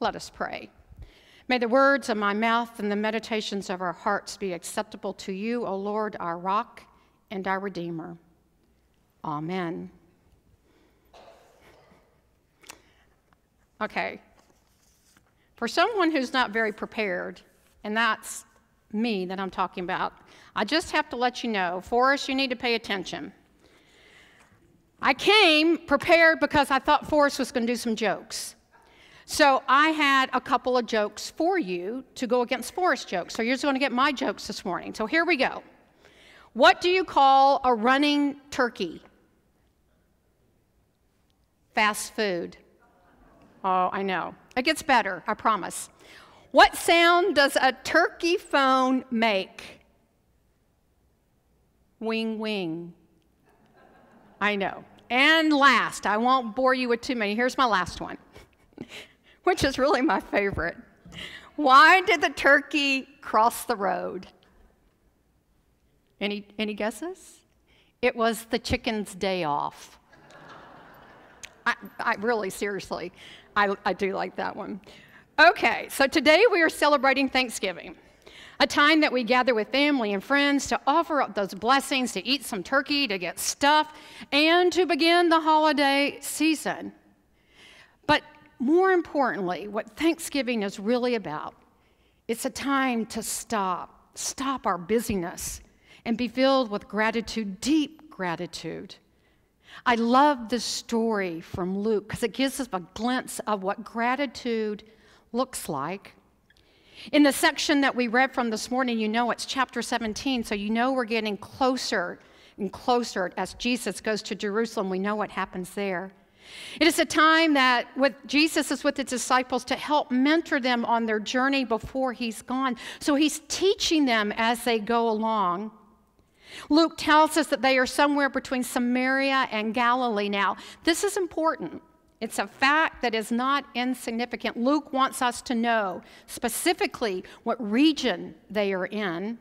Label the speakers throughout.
Speaker 1: Let us pray. May the words of my mouth and the meditations of our hearts be acceptable to you, O Lord, our rock and our Redeemer. Amen. Okay. For someone who's not very prepared, and that's me that I'm talking about, I just have to let you know, Forrest, you need to pay attention. I came prepared because I thought Forrest was going to do some jokes. So I had a couple of jokes for you to go against Forrest jokes. So you're just going to get my jokes this morning. So here we go. What do you call a running turkey? Fast food. Oh, I know. It gets better, I promise. What sound does a turkey phone make? Wing, wing. I know. And last, I won't bore you with too many. Here's my last one, which is really my favorite. Why did the turkey cross the road? Any, any guesses? It was the chicken's day off. I, I really, seriously, I, I do like that one. Okay, so today we are celebrating Thanksgiving, a time that we gather with family and friends to offer up those blessings, to eat some turkey, to get stuff, and to begin the holiday season. More importantly, what Thanksgiving is really about, it's a time to stop, stop our busyness, and be filled with gratitude, deep gratitude I love this story from Luke because it gives us a glimpse of what gratitude looks like. In the section that we read from this morning, you know it's chapter 17, so you know we're getting closer and closer as Jesus goes to Jerusalem. We know what happens there. It is a time that with Jesus is with his disciples to help mentor them on their journey before he's gone. So he's teaching them as they go along. Luke tells us that they are somewhere between Samaria and Galilee now. This is important. It's a fact that is not insignificant. Luke wants us to know specifically what region they are in.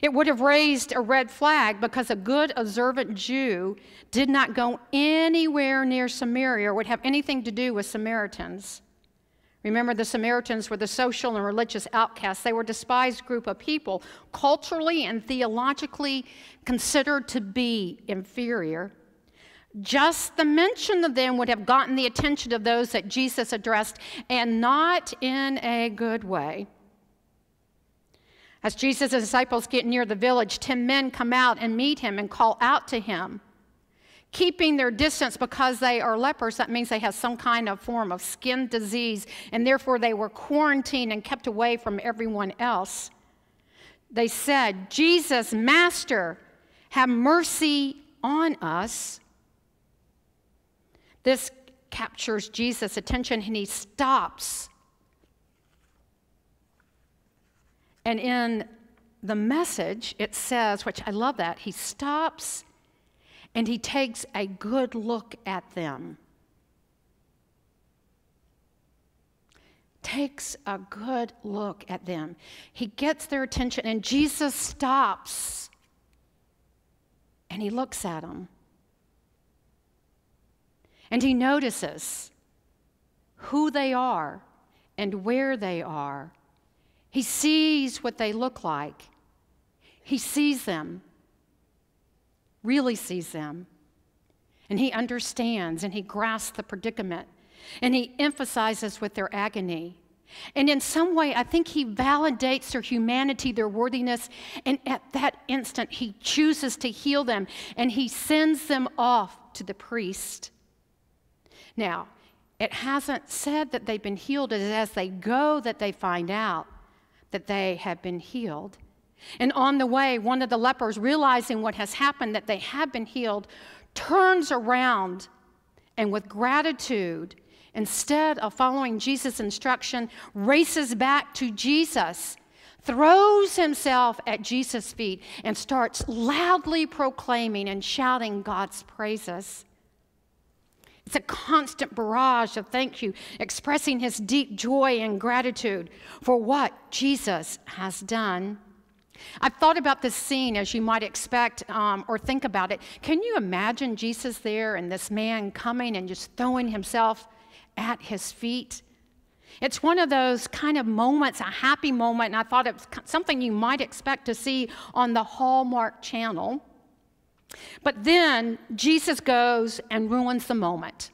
Speaker 1: It would have raised a red flag because a good, observant Jew did not go anywhere near Samaria or would have anything to do with Samaritans. Remember, the Samaritans were the social and religious outcasts. They were a despised group of people, culturally and theologically considered to be inferior. Just the mention of them would have gotten the attention of those that Jesus addressed, and not in a good way. As Jesus' disciples get near the village, ten men come out and meet him and call out to him keeping their distance because they are lepers, that means they have some kind of form of skin disease, and therefore they were quarantined and kept away from everyone else. They said, Jesus, Master, have mercy on us. This captures Jesus' attention and he stops. And in the message, it says, which I love that, he stops and he takes a good look at them. Takes a good look at them. He gets their attention, and Jesus stops and he looks at them. And he notices who they are and where they are. He sees what they look like. He sees them really sees them. And he understands and he grasps the predicament and he emphasizes with their agony. And in some way, I think he validates their humanity, their worthiness, and at that instant, he chooses to heal them and he sends them off to the priest. Now, it hasn't said that they've been healed, it is as they go that they find out that they have been healed. And on the way, one of the lepers, realizing what has happened, that they have been healed, turns around and with gratitude, instead of following Jesus' instruction, races back to Jesus, throws himself at Jesus' feet, and starts loudly proclaiming and shouting God's praises. It's a constant barrage of thank you, expressing his deep joy and gratitude for what Jesus has done. I've thought about this scene as you might expect um, or think about it. Can you imagine Jesus there and this man coming and just throwing himself at his feet? It's one of those kind of moments, a happy moment, and I thought it was something you might expect to see on the Hallmark channel. But then Jesus goes and ruins the moment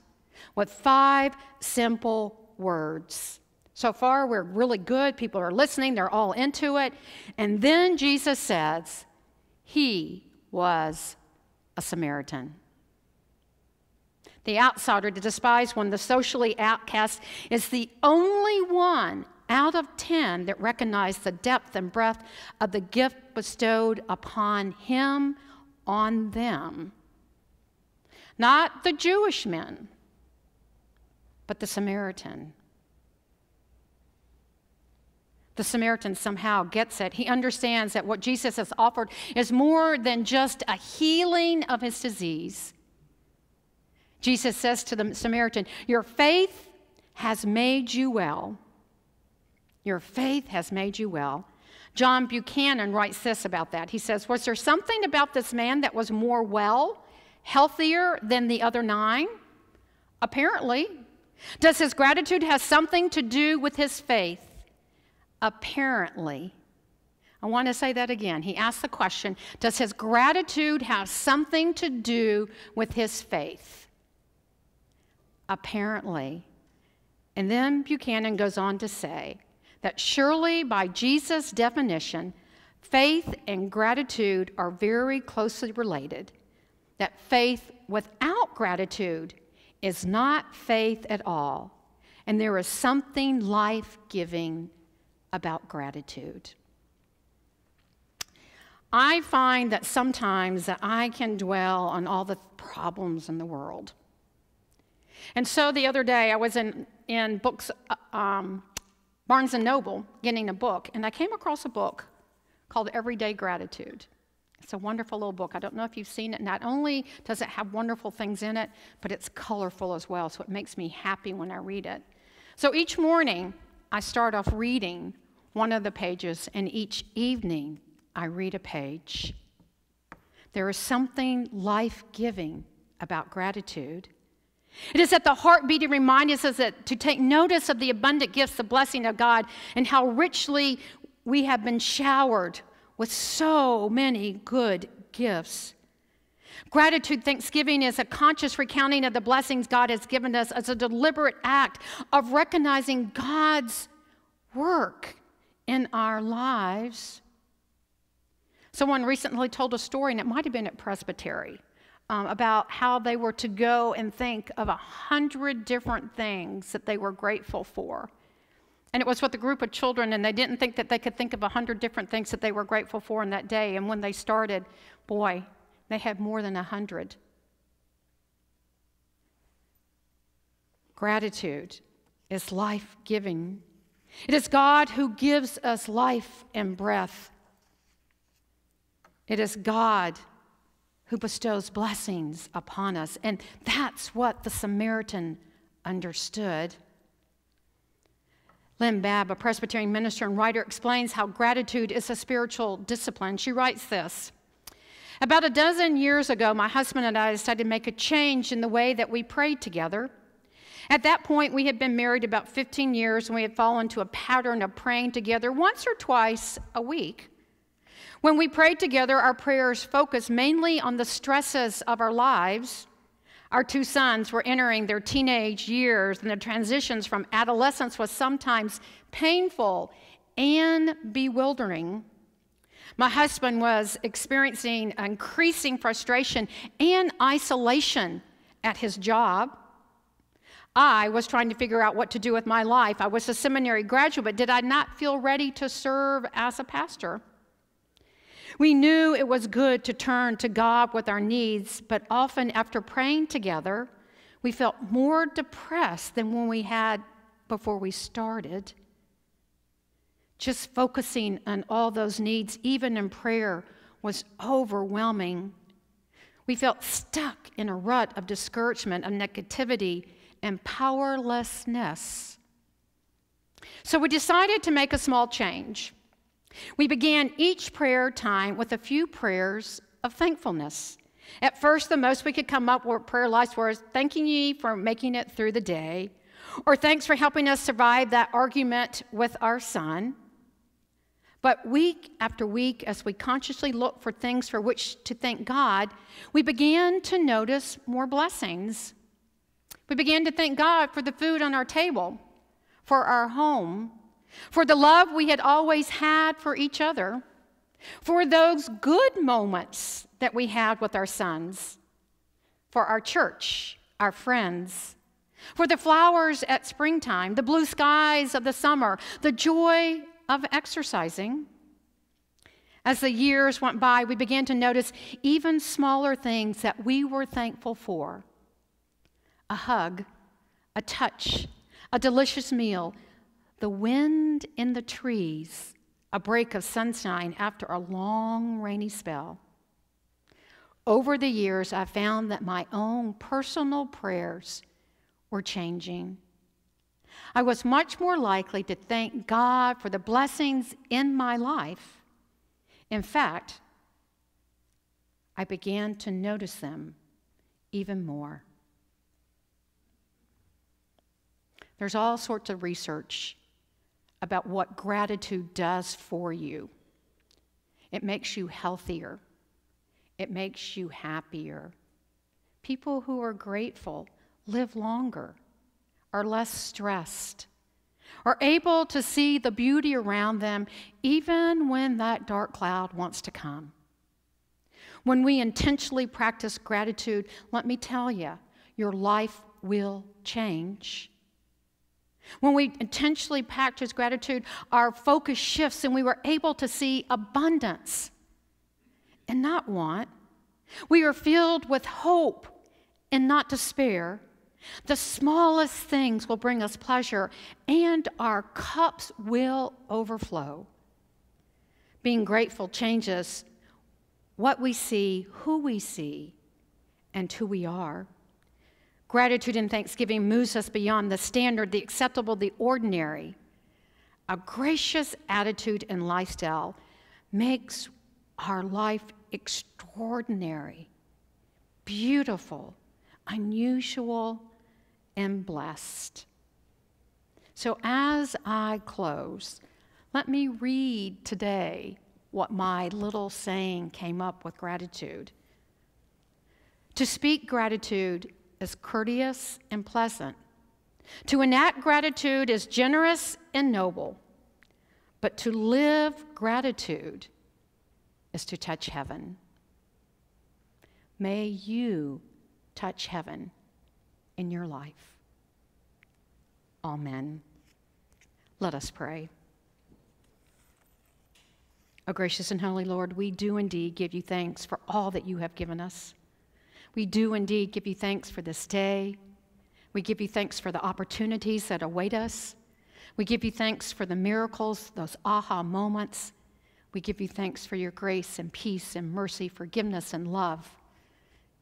Speaker 1: with five simple words. So far, we're really good. People are listening, they're all into it. And then Jesus says, He was a Samaritan. The outsider, the despised one, the socially outcast, is the only one out of 10 that recognized the depth and breadth of the gift bestowed upon him on them. Not the Jewish men, but the Samaritan. The Samaritan somehow gets it. He understands that what Jesus has offered is more than just a healing of his disease. Jesus says to the Samaritan, Your faith has made you well. Your faith has made you well. John Buchanan writes this about that. He says, Was there something about this man that was more well, healthier than the other nine? Apparently. Does his gratitude have something to do with his faith? Apparently. I want to say that again. He asked the question Does his gratitude have something to do with his faith? Apparently. And then Buchanan goes on to say, that surely by Jesus' definition, faith and gratitude are very closely related, that faith without gratitude is not faith at all, and there is something life giving about gratitude. I find that sometimes that I can dwell on all the problems in the world. And so the other day I was in, in books, uh, um, Barnes and Noble getting a book, and I came across a book called Everyday Gratitude. It's a wonderful little book. I don't know if you've seen it. Not only does it have wonderful things in it, but it's colorful as well, so it makes me happy when I read it. So each morning, I start off reading one of the pages, and each evening, I read a page. There is something life giving about gratitude. It is at the heartbeat to remind us that to take notice of the abundant gifts, the blessing of God, and how richly we have been showered with so many good gifts. Gratitude, thanksgiving is a conscious recounting of the blessings God has given us as a deliberate act of recognizing God's work in our lives. Someone recently told a story, and it might have been at Presbytery, um, about how they were to go and think of a hundred different things that they were grateful for. And it was with a group of children, and they didn't think that they could think of a hundred different things that they were grateful for in that day. And when they started, boy, they had more than a hundred. Gratitude is life giving. It is God who gives us life and breath. It is God who bestows blessings upon us. And that's what the Samaritan understood. Lynne Baab, a Presbyterian minister and writer, explains how gratitude is a spiritual discipline. She writes this About a dozen years ago, my husband and I decided to make a change in the way that we prayed together. At that point, we had been married about 15 years and we had fallen into a pattern of praying together once or twice a week. When we prayed together, our prayers focused mainly on the stresses of our lives. Our two sons were entering their teenage years, and the transitions from adolescence was sometimes painful and bewildering. My husband was experiencing increasing frustration and isolation at his job. I was trying to figure out what to do with my life. I was a seminary graduate, did I not feel ready to serve as a pastor? We knew it was good to turn to God with our needs, but often after praying together, we felt more depressed than when we had before we started. Just focusing on all those needs, even in prayer, was overwhelming. We felt stuck in a rut of discouragement, of negativity, and powerlessness. So we decided to make a small change. We began each prayer time with a few prayers of thankfulness. At first, the most we could come up with prayer lists was thanking ye for making it through the day, or thanks for helping us survive that argument with our son. But week after week, as we consciously look for things for which to thank God, we began to notice more blessings. We began to thank God for the food on our table, for our home, for the love we had always had for each other, for those good moments that we had with our sons, for our church, our friends, for the flowers at springtime, the blue skies of the summer, the joy of exercising. As the years went by, we began to notice even smaller things that we were thankful for a hug, a touch, a delicious meal, the wind in the trees, a break of sunshine after a long rainy spell. Over the years, I found that my own personal prayers were changing. I was much more likely to thank God for the blessings in my life. In fact, I began to notice them even more. There's all sorts of research about what gratitude does for you. It makes you healthier, it makes you happier. People who are grateful live longer, are less stressed, are able to see the beauty around them even when that dark cloud wants to come. When we intentionally practice gratitude, let me tell you, your life will change. When we intentionally practice gratitude, our focus shifts and we were able to see abundance and not want. We are filled with hope and not despair. The smallest things will bring us pleasure and our cups will overflow. Being grateful changes what we see, who we see, and who we are. Gratitude and thanksgiving moves us beyond the standard, the acceptable, the ordinary. A gracious attitude and lifestyle makes our life extraordinary, beautiful, unusual, and blessed. So, as I close, let me read today what my little saying came up with gratitude. To speak gratitude is courteous and pleasant. To enact gratitude is generous and noble. But to live gratitude is to touch heaven. May you touch heaven in your life. Amen. Let us pray. O gracious and holy Lord, we do indeed give you thanks for all that you have given us. We do indeed give you thanks for this day. We give you thanks for the opportunities that await us. We give you thanks for the miracles, those aha moments. We give you thanks for your grace and peace and mercy, forgiveness and love.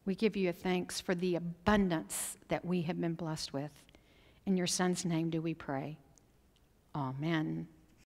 Speaker 1: We give you thanks for the abundance that we have been blessed with. In your Son's name do we pray. Amen.